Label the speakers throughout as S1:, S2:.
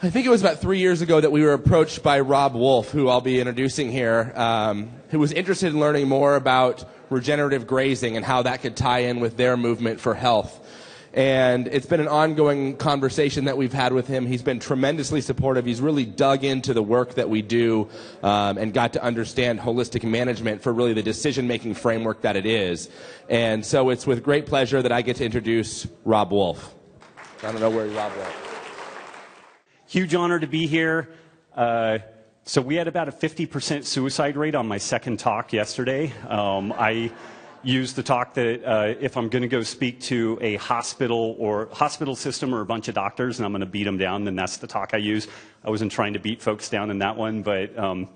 S1: I think it was about three years ago that we were approached by Robb Wolf, who I'll be introducing here, um, who was interested in learning more about regenerative grazing and how that could tie in with their movement for health. And it's been an ongoing conversation that we've had with him. He's been tremendously supportive. He's really dug into the work that we do um, and got to understand holistic management for really the decision making framework that it is. And so it's with great pleasure that I get to introduce Robb Wolf. I don't know where Robb went.
S2: Huge honor to be here. Uh, so we had about a 50% suicide rate on my second talk yesterday. Um, I used the talk that uh, if I'm going to go speak to a hospital or hospital system or a bunch of doctors and I'm going to beat them down, then that's the talk I use. I wasn't trying to beat folks down in that one, but um,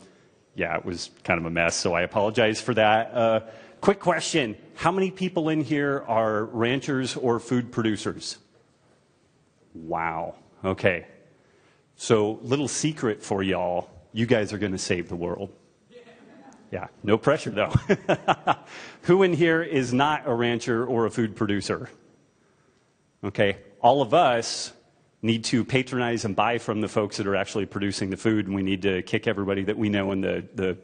S2: yeah, it was kind of a mess. So I apologize for that. Uh, quick question: How many people in here are ranchers or food producers? Wow. Okay. So, little secret for y'all you guys are going to save the world. Yeah, no pressure though. Who in here is not a rancher or a food producer? Okay, all of us need to patronize and buy from the folks that are actually producing the food, and we need to kick everybody that we know in the, the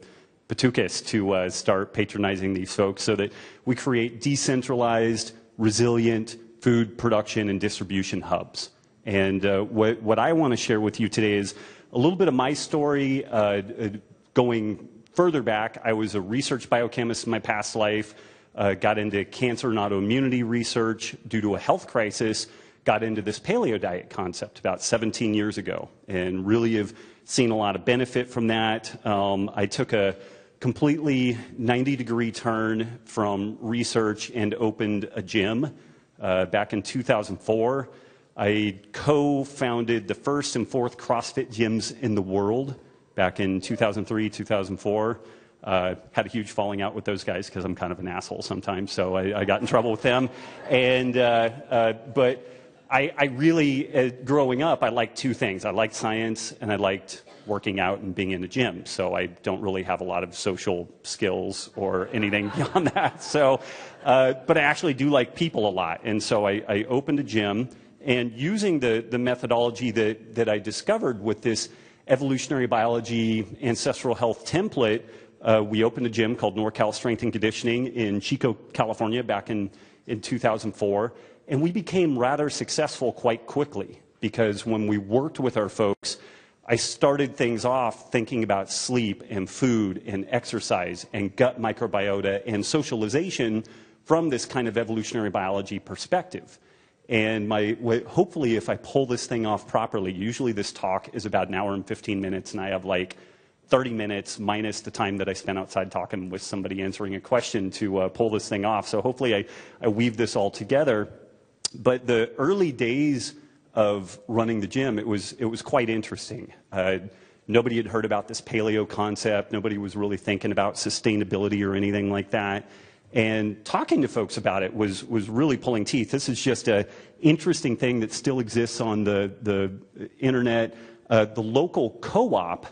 S2: Patukas to uh, start patronizing these folks so that we create decentralized, resilient food production and distribution hubs. And uh, what, what I want to share with you today is a little bit of my story uh, uh, going further back. I was a research biochemist in my past life, uh, got into cancer and autoimmunity research due to a health crisis, got into this paleo diet concept about 17 years ago, and really have seen a lot of benefit from that. Um, I took a completely 90 degree turn from research and opened a gym uh, back in 2004. I co founded the first and fourth CrossFit gyms in the world back in 2003, 2004. Uh, had a huge falling out with those guys because I'm kind of an asshole sometimes, so I, I got in trouble with them. And, uh, uh, but I, I really, uh, growing up, I liked two things. I liked science and I liked working out and being in the gym. So I don't really have a lot of social skills or anything beyond that. So, uh, but I actually do like people a lot. And so I, I opened a gym and using the, the methodology that, that I discovered with this evolutionary biology ancestral health template, uh, we opened a gym called NorCal Strength and Conditioning in Chico, California back in, in 2004. And we became rather successful quite quickly because when we worked with our folks, I started things off thinking about sleep and food and exercise and gut microbiota and socialization from this kind of evolutionary biology perspective. And my, hopefully, if I pull this thing off properly, usually this talk is about an hour and 15 minutes, and I have like 30 minutes minus the time that I spent outside talking with somebody answering a question to uh, pull this thing off. So hopefully, I, I weave this all together. But the early days of running the gym, it was, it was quite interesting. Uh, nobody had heard about this paleo concept, nobody was really thinking about sustainability or anything like that. And talking to folks about it was, was really pulling teeth. This is just an interesting thing that still exists on the, the internet. Uh, the local co op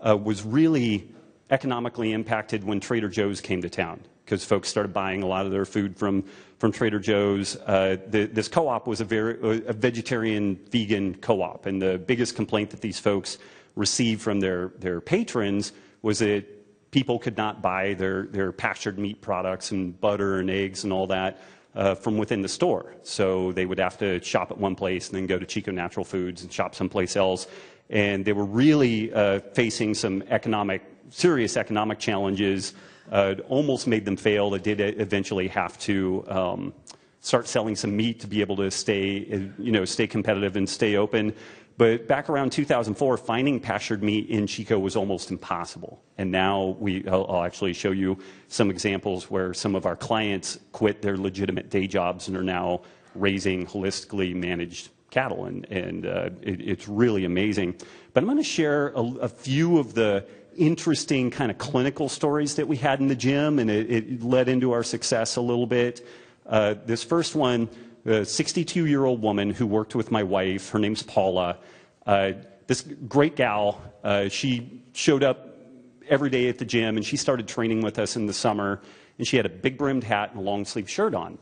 S2: uh, was really economically impacted when Trader Joe's came to town because folks started buying a lot of their food from, from Trader Joe's. Uh, the, this co op was a, very, a vegetarian vegan co op. And the biggest complaint that these folks received from their, their patrons was that people could not buy their, their pastured meat products and butter and eggs and all that uh, from within the store. So they would have to shop at one place and then go to Chico Natural Foods and shop someplace else. And they were really uh, facing some economic, serious economic challenges. Uh, almost made them fail. They did eventually have to um, start selling some meat to be able to stay, you know, stay competitive and stay open. But back around 2004, finding pastured meat in Chico was almost impossible. And now we, I'll, I'll, actually show you some examples where some of our clients quit their legitimate day jobs and are now raising holistically managed cattle. And, and uh, it, it's really amazing. But I'm going to share a, a, few of the interesting kind of clinical stories that we had in the gym, and it, it led into our success a little bit. Uh, this first one, a 62 year old woman who worked with my wife. Her name's Paula. Uh, this great gal, uh, she showed up every day at the gym and she started training with us in the summer. And she had a big brimmed hat and a long sleeve shirt on.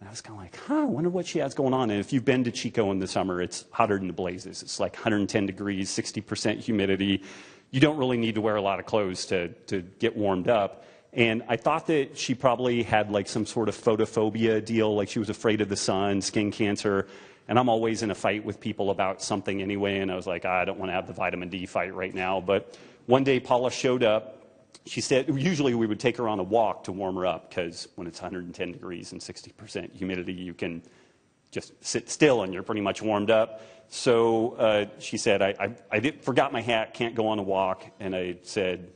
S2: And I was kind of like, huh, I wonder what she has going on. And if you've been to Chico in the summer, it's hotter than the blazes. It's like 110 degrees, 60% humidity. You don't really need to wear a lot of clothes to, to get warmed up. And I thought that she probably had like some sort of photophobia deal, like she was afraid of the sun, skin cancer. And I'm always in a fight with people about something anyway. And I was like, I don't want to have the vitamin D fight right now. But one day Paula showed up she said usually we would take her on a walk to warm her up because when it's 110 degrees and 60% humidity, you can just sit still and you're pretty much warmed up. So uh, she said, I, I, I did, forgot my hat, can't go on a walk. And I said,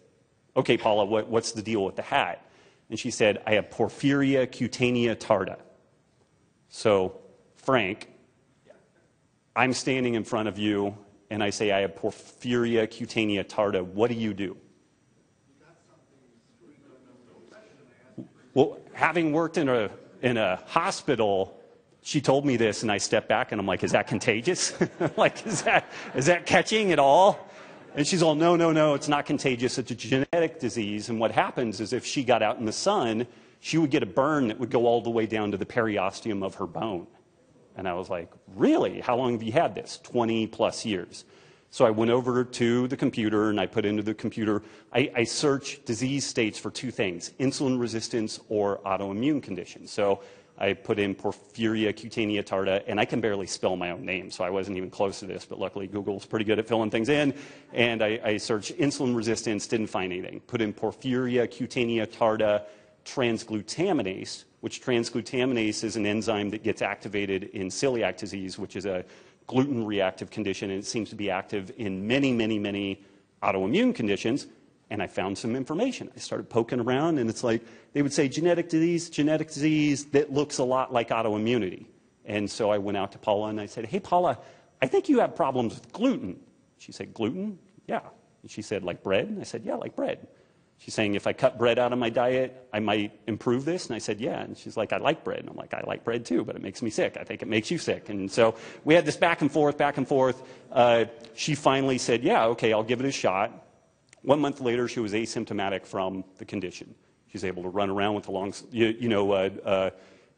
S2: Okay, Paula, what, what's the deal with the hat? And she said, I have porphyria cutanea tarda. So, Frank, I'm standing in front of you and I say, I have porphyria cutanea tarda. What do you do? Well, having worked in a, in a hospital, she told me this, and I stepped back and I'm like, is that contagious? like, is that, is that catching at all? And she's all, no, no, no, it's not contagious. It's a genetic disease. And what happens is if she got out in the sun, she would get a burn that would go all the way down to the periosteum of her bone. And I was like, really? How long have you had this? 20 plus years. So I went over to the computer and I put into the computer, I, I search disease states for two things insulin resistance or autoimmune conditions. So I put in porphyria cutanea tarda, and I can barely spell my own name, so I wasn't even close to this, but luckily Google's pretty good at filling things in. And I, I searched insulin resistance, didn't find anything. Put in porphyria cutanea tarda transglutaminase, which transglutaminase is an enzyme that gets activated in celiac disease, which is a gluten reactive condition, and it seems to be active in many, many, many autoimmune conditions. And I found some information. I started poking around, and it's like they would say genetic disease, genetic disease that looks a lot like autoimmunity. And so I went out to Paula and I said, Hey, Paula, I think you have problems with gluten. She said, Gluten? Yeah. And she said, Like bread? And I said, Yeah, like bread. She's saying, if I cut bread out of my diet, I might improve this. And I said, yeah. And she's like, I like bread. And I'm like, I like bread too, but it makes me sick. I think it makes you sick. And so we had this back and forth, back and forth. Uh, she finally said, yeah, okay, I'll give it a shot. One month later, she was asymptomatic from the condition. She's able to run around with a long, you, you know, uh,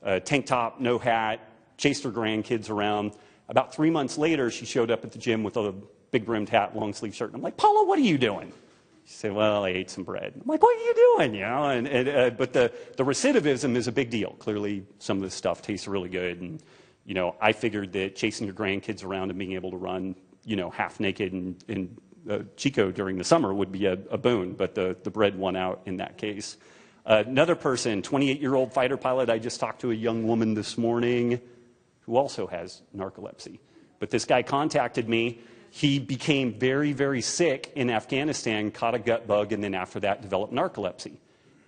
S2: uh, tank top, no hat, chased her grandkids around. About three months later, she showed up at the gym with a big brimmed hat, long sleeve shirt. And I'm like, Paula, what are you doing? She said, Well, I ate some bread. I'm like, What are you doing? You know, and, and uh, but the, the recidivism is a big deal. Clearly, some of this stuff tastes really good. And, you know, I figured that chasing your grandkids around and being able to run, you know, half naked and, in uh, Chico during the summer would be a, a, boon, but the, the bread won out in that case. Uh, another person, 28 year old fighter pilot, I just talked to a young woman this morning who also has narcolepsy. But this guy contacted me he became very, very sick in Afghanistan, caught a gut bug, and then after that developed narcolepsy.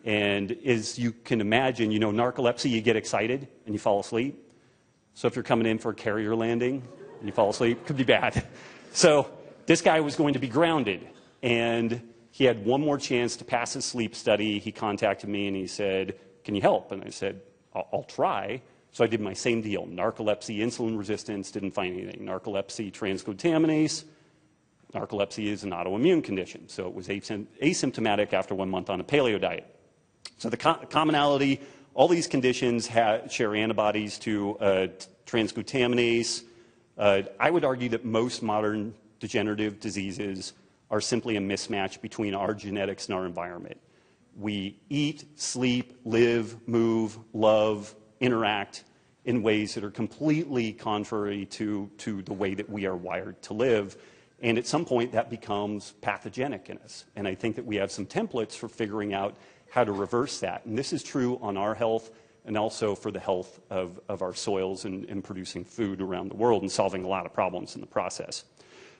S2: And as you can imagine, you know, narcolepsy, you get excited and you fall asleep. So if you're coming in for a carrier landing and you fall asleep, could be bad. So this guy was going to be grounded, and he had one more chance to pass his sleep study. He contacted me and he said, Can you help? And I said, I'll, I'll try. So I did my same deal narcolepsy, insulin resistance, didn't find anything. Narcolepsy, transglutaminase. Narcolepsy is an autoimmune condition, so it was asymptomatic after one month on a paleo diet. So the co- commonality all these conditions share antibodies to uh, transglutaminase. Uh, I would argue that most modern degenerative diseases are simply a mismatch between our genetics and our environment. We eat, sleep, live, move, love, interact in ways that are completely contrary to, to the way that we are wired to live. And at some point, that becomes pathogenic in us. And I think that we have some templates for figuring out how to reverse that. And this is true on our health and also for the health of, of our soils and, and producing food around the world and solving a lot of problems in the process.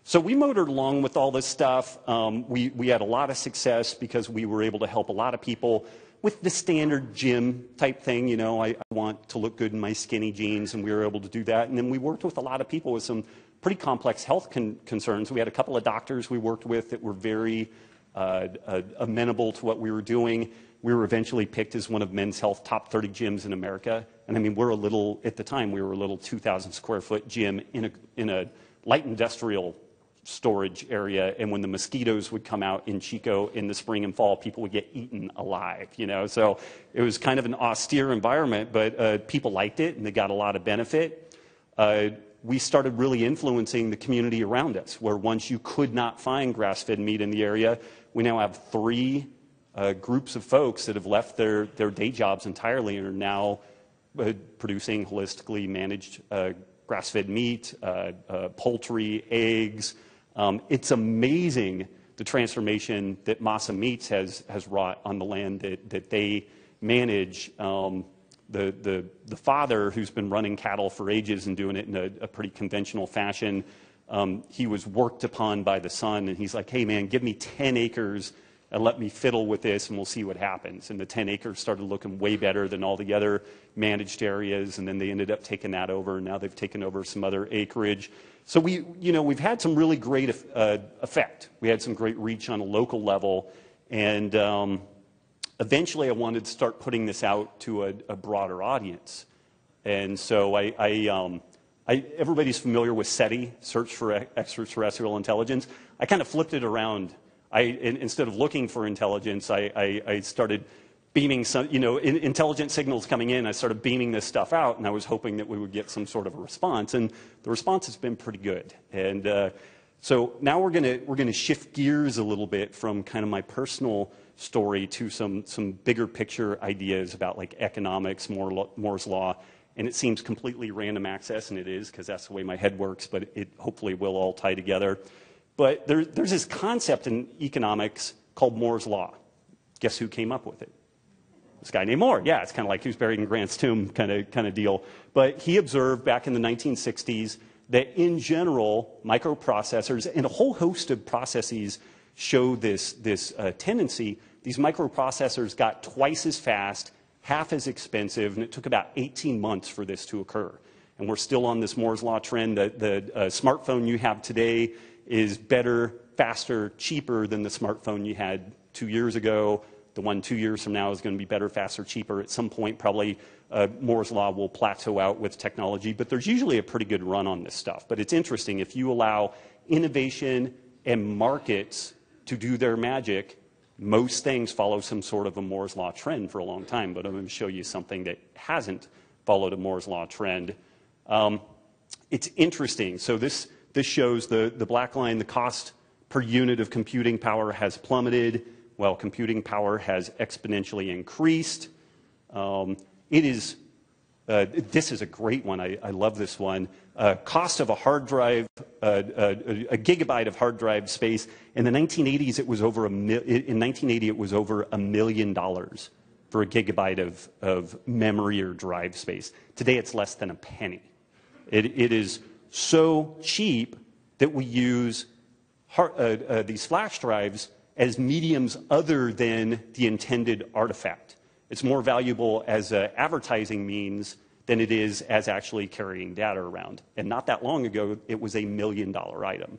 S2: So we motored along with all this stuff. Um, we, we had a lot of success because we were able to help a lot of people with the standard gym type thing. You know, I, I, want to look good in my skinny jeans, and we were able to do that. And then we worked with a lot of people with some pretty complex health con- concerns. We had a couple of doctors we worked with that were very uh, uh, amenable to what we were doing. We were eventually picked as one of Men's Health top 30 gyms in America. And I mean, we're a little, at the time, we were a little 2,000 square foot gym in a, in a light industrial storage area. And when the mosquitoes would come out in Chico in the spring and fall, people would get eaten alive, you know. So it was kind of an austere environment, but uh, people liked it and they got a lot of benefit. Uh, we started really influencing the community around us, where once you could not find grass fed meat in the area, we now have three uh, groups of folks that have left their, their day jobs entirely and are now uh, producing holistically managed uh, grass fed meat, uh, poultry, eggs. Um, it's amazing the transformation that Massa Meats has, has wrought on the land that, that they manage. Um, the, the, the father, who's been running cattle for ages and doing it in a, a pretty conventional fashion, um, he was worked upon by the son, and he's like, hey, man, give me 10 acres and let me fiddle with this, and we'll see what happens. And the 10 acres started looking way better than all the other managed areas, and then they ended up taking that over, and now they've taken over some other acreage. So we, you know, we've had some really great uh, effect. We had some great reach on a local level, and um, eventually I wanted to start putting this out to a, a broader audience. And so I, I, um, I, everybody's familiar with SETI, Search for Extraterrestrial Intelligence. I kind of flipped it around. I, in, instead of looking for intelligence, I, I started beaming some, you know, in, intelligent signals coming in. I started beaming this stuff out, and I was hoping that we would get some sort of a response. And the response has been pretty good. And uh, so now we're going to we're gonna shift gears a little bit from kind of my personal story to some, some bigger picture ideas about like economics, Moore's law. And it seems completely random access, and it is because that's the way my head works, but it hopefully will all tie together. But there, there's this concept in economics called Moore's law. Guess who came up with it? This guy named Moore. Yeah, it's kind of like who's buried in Grant's tomb kind of, kind of deal. But he observed back in the 1960s that in general, microprocessors and a whole host of processes show this, this uh, tendency these microprocessors got twice as fast, half as expensive, and it took about 18 months for this to occur. And we're still on this Moore's Law trend. The, the uh, smartphone you have today is better, faster, cheaper than the smartphone you had two years ago. The one two years from now is going to be better, faster, cheaper. At some point, probably uh, Moore's Law will plateau out with technology, but there's usually a pretty good run on this stuff. But it's interesting if you allow innovation and markets to do their magic, most things follow some sort of a Moore's Law trend for a long time, but I'm going to show you something that hasn't followed a Moore's Law trend. Um, it's interesting. So this, this shows the, the black line, the cost per unit of computing power has plummeted, while computing power has exponentially increased. Um, it is, uh, this is a great one. I, I love this one uh, cost of a hard drive, uh, uh, a gigabyte of hard drive space. In the 1980s, it was over a mil- in 1980 it was over a million dollars for a gigabyte of, of memory or drive space. Today, it's less than a penny. It, it is so cheap that we use hard, uh, uh, these flash drives as mediums other than the intended artifact. It's more valuable as an advertising means than it is as actually carrying data around. And not that long ago, it was a million dollar item.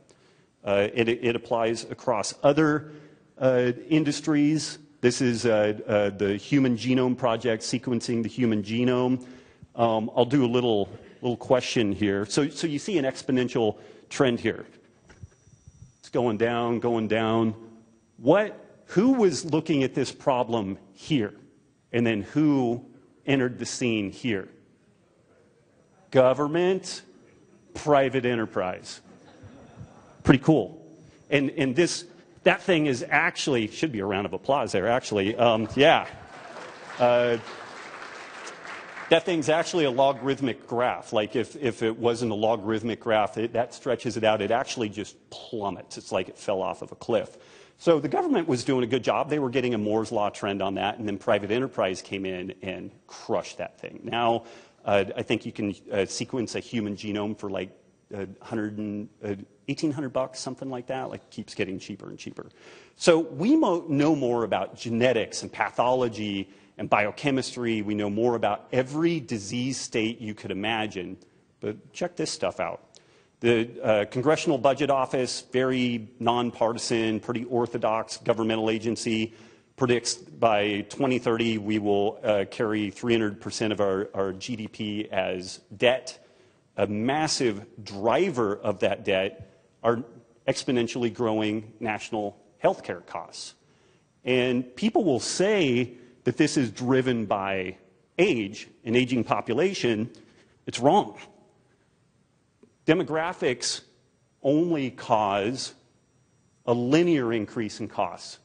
S2: Uh, it, it, applies across other uh, industries. This is uh, uh, the Human Genome Project, sequencing the human genome. Um, I'll do a little, little question here. So, so you see an exponential trend here. It's going down, going down. What, who was looking at this problem here? And then who entered the scene here? government, private enterprise. Pretty cool. And, and this, that thing is actually, should be a round of applause there, actually. Um, yeah. Uh, that thing's actually a logarithmic graph. Like if, if it wasn't a logarithmic graph, it, that stretches it out. It actually just plummets. It's like it fell off of a cliff. So the government was doing a good job. They were getting a Moore's Law trend on that, and then private enterprise came in and crushed that thing. Now uh, I think you can uh, sequence a human genome for like uh, 1800 uh, bucks, something like that. Like keeps getting cheaper and cheaper. So we mo- know more about genetics and pathology and biochemistry. We know more about every disease state you could imagine. But check this stuff out. The uh, Congressional Budget Office, very nonpartisan, pretty orthodox governmental agency, predicts by 2030 we will uh, carry 300% of our, our GDP as debt. A massive driver of that debt are exponentially growing national healthcare costs. And people will say that this is driven by age, an aging population. It's wrong. Demographics only cause a linear increase in costs.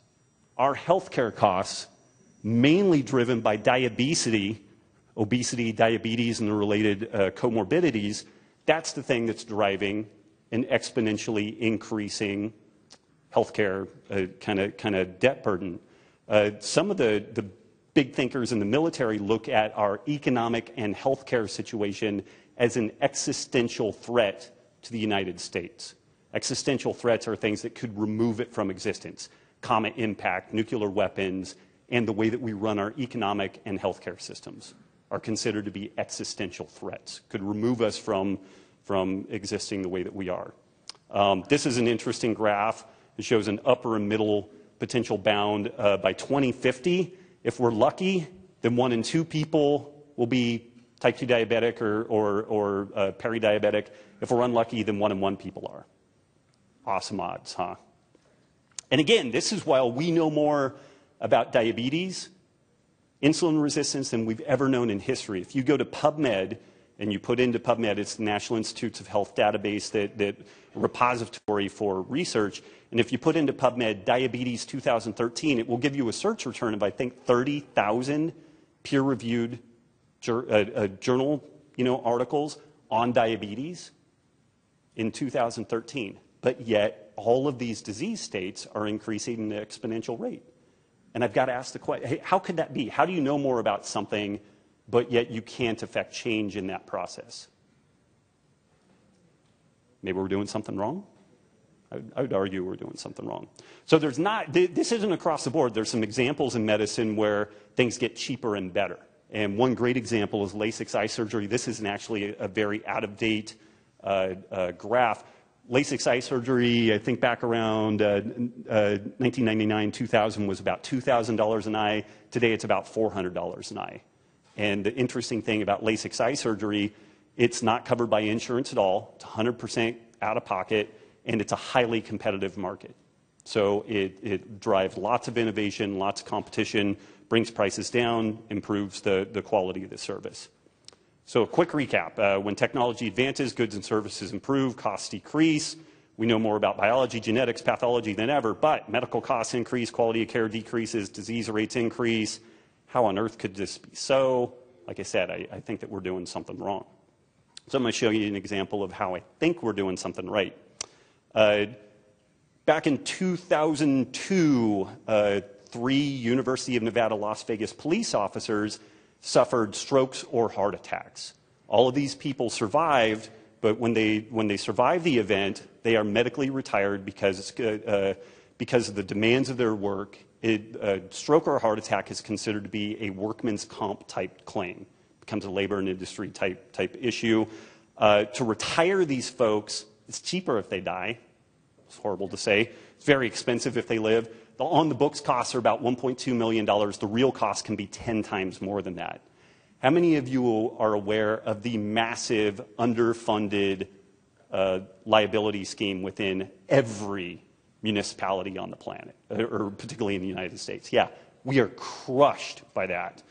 S2: Our healthcare costs, mainly driven by diabetes, obesity, diabetes, and the related uh, comorbidities, that's the thing that's driving an exponentially increasing healthcare kind of kind of debt burden. Uh, some of the, the big thinkers in the military look at our economic and healthcare situation as an existential threat to the United States. Existential threats are things that could remove it from existence comet impact, nuclear weapons, and the way that we run our economic and healthcare systems are considered to be existential threats, could remove us from, from existing the way that we are. Um, this is an interesting graph. It shows an upper and middle potential bound uh, by 2050. If we're lucky, then one in two people will be type 2 diabetic or, or, or uh, peri-diabetic. If we're unlucky, then one in one people are. Awesome odds, huh? And again, this is while we know more about diabetes, insulin resistance than we've ever known in history. If you go to PubMed and you put into PubMed, it's the National Institutes of Health database that, that repository for research. And if you put into PubMed diabetes 2013, it will give you a search return of I think 30,000 peer-reviewed jur- uh, uh, journal, you know, articles on diabetes in 2013. But yet, all of these disease states are increasing at an exponential rate. And I've got to ask the question hey, how could that be? How do you know more about something, but yet you can't affect change in that process? Maybe we're doing something wrong? I would, argue we're doing something wrong. So there's not, this isn't across the board. There's some examples in medicine where things get cheaper and better. And one great example is LASIK eye surgery. This isn't actually a, very out of date uh, uh, graph. LASIK eye surgery, I think back around uh, 1999, uh, 2000, was about $2,000 an eye. Today it's about $400 an eye. And the interesting thing about LASIK eye surgery, it's not covered by insurance at all. It's 100% out of pocket, and it's a highly competitive market. So it, it drives lots of innovation, lots of competition, brings prices down, improves the, the quality of the service. So, a quick recap. Uh, when technology advances, goods and services improve, costs decrease. We know more about biology, genetics, pathology than ever, but medical costs increase, quality of care decreases, disease rates increase. How on earth could this be so? Like I said, I, I think that we're doing something wrong. So, I'm going to show you an example of how I think we're doing something right. Uh, back in 2002, uh, three University of Nevada, Las Vegas police officers suffered strokes or heart attacks. All of these people survived, but when they, when they survive the event, they are medically retired because, uh, because of the demands of their work. It, a stroke or a heart attack is considered to be a workman's comp type claim. It becomes a labor and industry type, type issue. Uh, to retire these folks, it's cheaper if they die. It's horrible to say. It's very expensive if they live. The on the books costs are about $1.2 million. The real cost can be 10 times more than that. How many of you are aware of the massive underfunded uh, liability scheme within every municipality on the planet, or particularly in the United States? Yeah, we are crushed by that.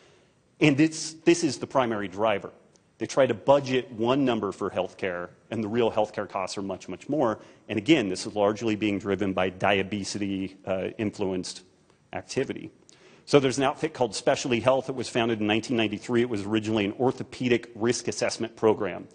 S2: And this, this is the primary driver. They try to budget one number for healthcare, and the real healthcare costs are much, much more. And again, this is largely being driven by diabetes uh, influenced activity. So there's an outfit called Specialty Health that was founded in 1993. It was originally an orthopedic risk assessment program.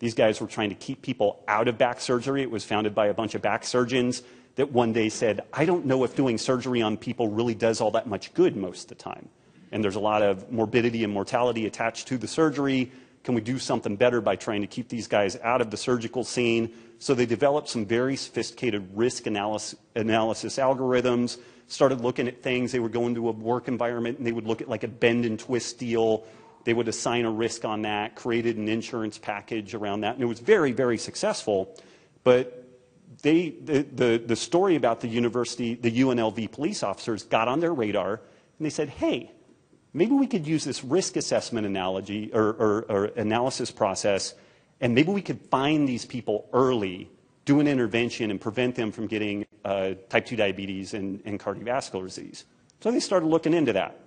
S2: These guys were trying to keep people out of back surgery. It was founded by a bunch of back surgeons that one day said, I don't know if doing surgery on people really does all that much good most of the time. And there's a lot of morbidity and mortality attached to the surgery. Can we do something better by trying to keep these guys out of the surgical scene? So they developed some very sophisticated risk analysis, algorithms, started looking at things. They would go into a work environment and they would look at like a bend and twist deal. They would assign a risk on that, created an insurance package around that, and it was very, very successful. But they, the, the, the story about the university, the UNLV police officers got on their radar and they said, hey, maybe we could use this risk assessment analogy or, or, or analysis process, and maybe we could find these people early do an intervention and prevent them from getting uh, type 2 diabetes and, and cardiovascular disease. So they started looking into that.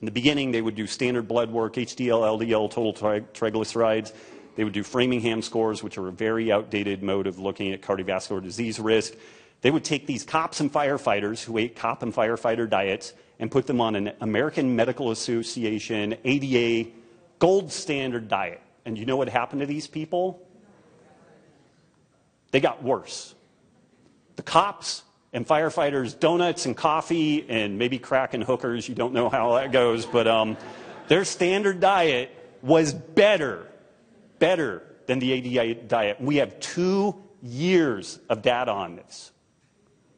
S2: In the beginning, they would do standard blood work, HDL, LDL, total tri- triglycerides. They would do Framingham scores, which are a very outdated mode of looking at cardiovascular disease risk. They would take these cops and firefighters who ate cop and firefighter diets and put them on an American Medical Association ADA gold standard diet. And you know what happened to these people? They got worse. The cops and firefighters, donuts and coffee and maybe crack and hookers. You don't know how that goes, but um, their standard diet was better, better than the ADA diet. We have two years of data on this.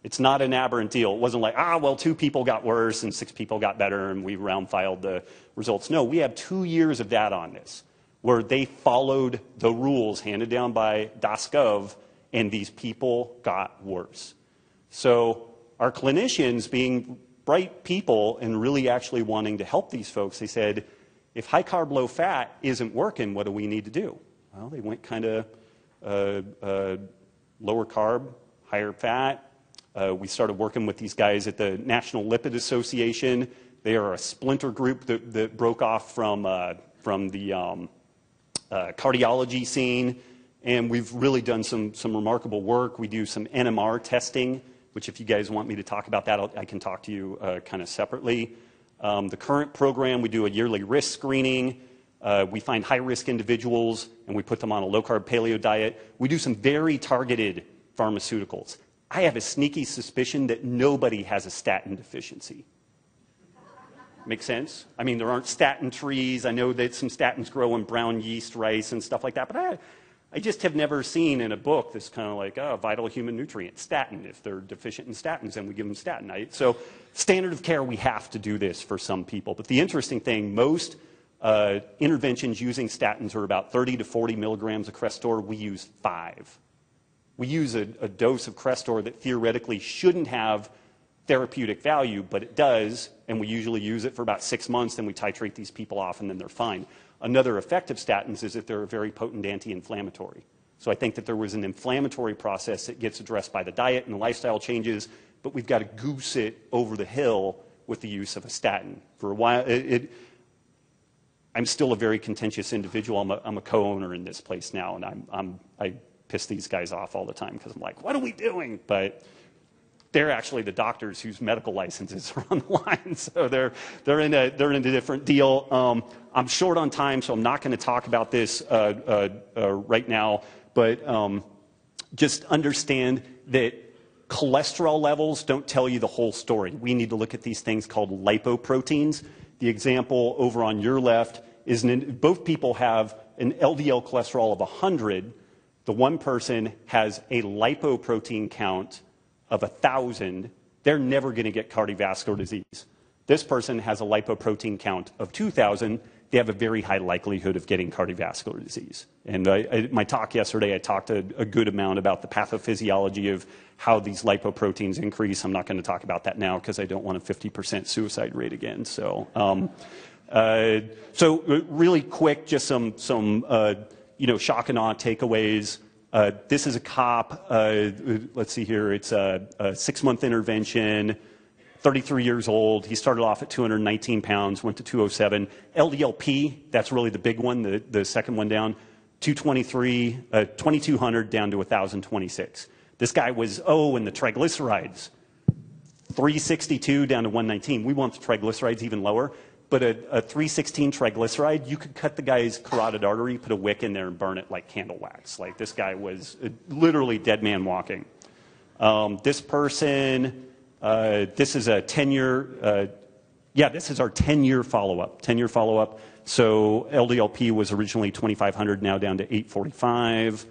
S2: It's not an aberrant deal. It wasn't like, ah, well, two people got worse and six people got better and we round filed the results. No, we have two years of data on this where they followed the rules handed down by DASGov and these people got worse. So, our clinicians, being bright people and really actually wanting to help these folks, they said, if high carb, low fat isn't working, what do we need to do? Well, they went kind of uh, uh, lower carb, higher fat. Uh, we started working with these guys at the National Lipid Association. They are a splinter group that, that broke off from, uh, from the um, uh, cardiology scene. And we've really done some, some remarkable work. We do some NMR testing, which, if you guys want me to talk about that, I'll, i can talk to you uh, kind of separately. Um, the current program, we do a yearly risk screening. Uh, we find high risk individuals and we put them on a low carb paleo diet. We do some very targeted pharmaceuticals. I have a sneaky suspicion that nobody has a statin deficiency. Make sense? I mean, there aren't statin trees. I know that some statins grow in brown yeast rice and stuff like that, but I, I just have never seen in a book this kind of like, oh, vital human nutrient, statin. If they're deficient in statins, then we give them statin. I, so, standard of care, we have to do this for some people. But the interesting thing, most uh, interventions using statins are about 30 to 40 milligrams of Crestor. We use five. We use a, a dose of Crestor that theoretically shouldn't have therapeutic value, but it does, and we usually use it for about six months, then we titrate these people off, and then they're fine. Another effect of statins is that they're a very potent anti inflammatory. So I think that there was an inflammatory process that gets addressed by the diet and the lifestyle changes, but we've got to goose it over the hill with the use of a statin. For a while, it, it, I'm still a very contentious individual. I'm a, I'm a co-owner in this place now, and I'm, I'm, i piss these guys off all the time because I'm like, what are we doing? But they're actually the doctors whose medical licenses are on the line. So they're, they're, in, a, they're in a different deal. Um, I'm short on time, so I'm not going to talk about this uh, uh, uh, right now. But um, just understand that cholesterol levels don't tell you the whole story. We need to look at these things called lipoproteins. The example over on your left is an, both people have an LDL cholesterol of 100. The one person has a lipoprotein count of 1,000, they're never going to get cardiovascular disease. This person has a lipoprotein count of 2,000, they have a very high likelihood of getting cardiovascular disease. And I, I, my talk yesterday, I talked a, a, good amount about the pathophysiology of how these lipoproteins increase. I'm not going to talk about that now because I don't want a 50% suicide rate again. So, um, uh, so uh, really quick, just some, some uh, you know, shock and awe takeaways. Uh, this is a cop. Uh, let's see here. It's a, a six month intervention, 33 years old. He started off at 219 pounds, went to 207. LDLP, that's really the big one, the, the second one down, 223, uh, 2200 down to 1026. This guy was, oh, and the triglycerides, 362 down to 119. We want the triglycerides even lower. But a, a 316 triglyceride, you could cut the guy's carotid artery, put a wick in there, and burn it like candle wax. Like this guy was uh, literally dead man walking. Um, this person, uh, this is a 10 year, uh, yeah, this is our 10 year follow up. 10 year follow up. So LDLP was originally 2,500, now down to 845.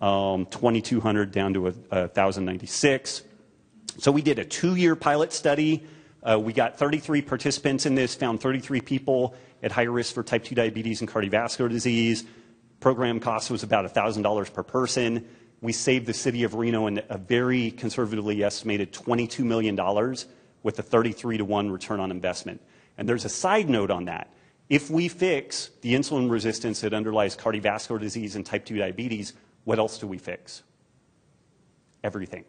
S2: Um, 2,200 down to a 1,096. So we did a two year pilot study uh, we got 33 participants in this, found 33 people at high risk for type 2 diabetes and cardiovascular disease. Program cost was about $1,000 per person. We saved the city of Reno in a very conservatively estimated $22 million with a 33 to 1 return on investment. And there's a side note on that. If we fix the insulin resistance that underlies cardiovascular disease and type 2 diabetes, what else do we fix? everything.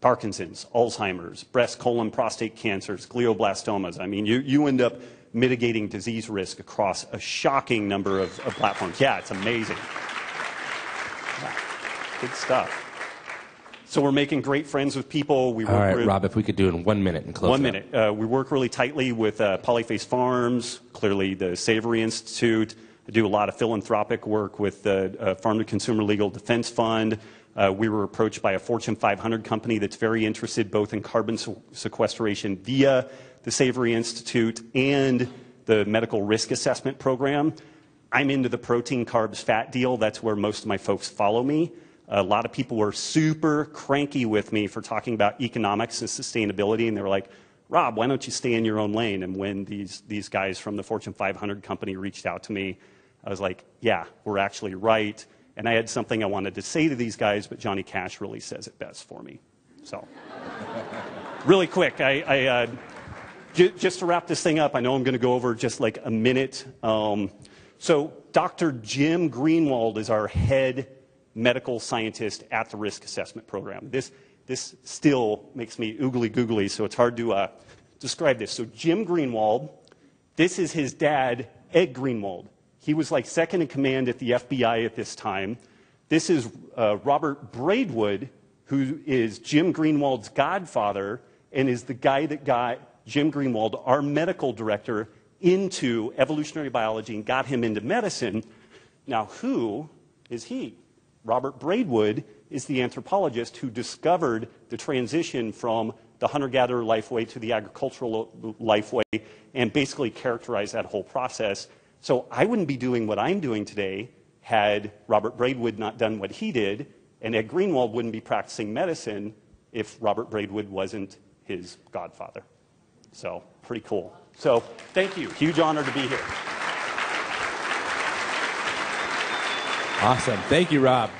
S2: Parkinson's, Alzheimer's, breast, colon, prostate cancers, glioblastomas. I mean, you, you end up mitigating disease risk across a shocking number of, of platforms. Yeah, it's amazing. Good stuff. So we're making great friends with people. We
S1: All right, Robb, if we could do it in one minute and close
S2: One minute. Uh, we work really tightly with uh, Polyface Farms, clearly the Savory Institute. I do a lot of philanthropic work with the uh, Farm to Consumer Legal Defense Fund. Uh, we were approached by a Fortune 500 company that's very interested both in carbon sequestration via the Savory Institute and the medical risk assessment program. I'm into the protein, carbs, fat deal. That's where most of my folks follow me. A lot of people were super cranky with me for talking about economics and sustainability, and they were like, Robb, why don't you stay in your own lane? And when these, these guys from the Fortune 500 company reached out to me, I was like, yeah, we're actually right. And I had something I wanted to say to these guys, but Johnny Cash really says it best for me. So, really quick, I, I uh, j- just to wrap this thing up, I know I'm going to go over just like a minute. Um, so, Dr. Jim Greenwald is our head medical scientist at the risk assessment program. This, this still makes me oogly googly, so it's hard to uh, describe this. So, Jim Greenwald, this is his dad, Ed Greenwald. He was like second in command at the FBI at this time. This is uh, Robert Braidwood, who is Jim Greenwald's godfather and is the guy that got Jim Greenwald, our medical director, into evolutionary biology and got him into medicine. Now, who is he? Robert Braidwood is the anthropologist who discovered the transition from the hunter gatherer lifeway to the agricultural lifeway and basically characterized that whole process so I wouldn't be doing what I'm doing today had Robert Braidwood not done what he did, and Ed Greenwald wouldn't be practicing medicine if Robert Braidwood wasn't his godfather. So, pretty cool. So, thank you. Huge honor to be here.
S1: Awesome. Thank you, Robb.